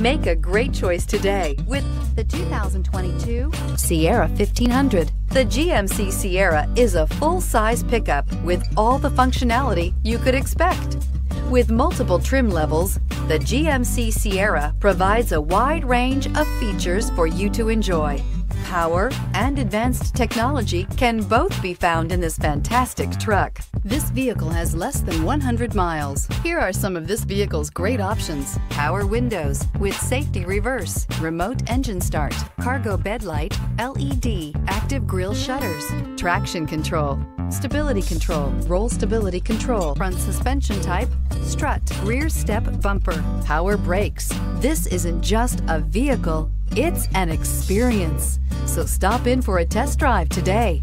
Make a great choice today with the 2022 Sierra 1500. The GMC Sierra is a full-size pickup with all the functionality you could expect. With multiple trim levels, the GMC Sierra provides a wide range of features for you to enjoy. Power and advanced technology can both be found in this fantastic truck. This vehicle has less than 100 miles. Here are some of this vehicle's great options. Power windows with safety reverse, remote engine start, cargo bed light, LED, active grille shutters, traction control, stability control, roll stability control, front suspension type, strut, rear step bumper, power brakes. This isn't just a vehicle, it's an experience. So stop in for a test drive today.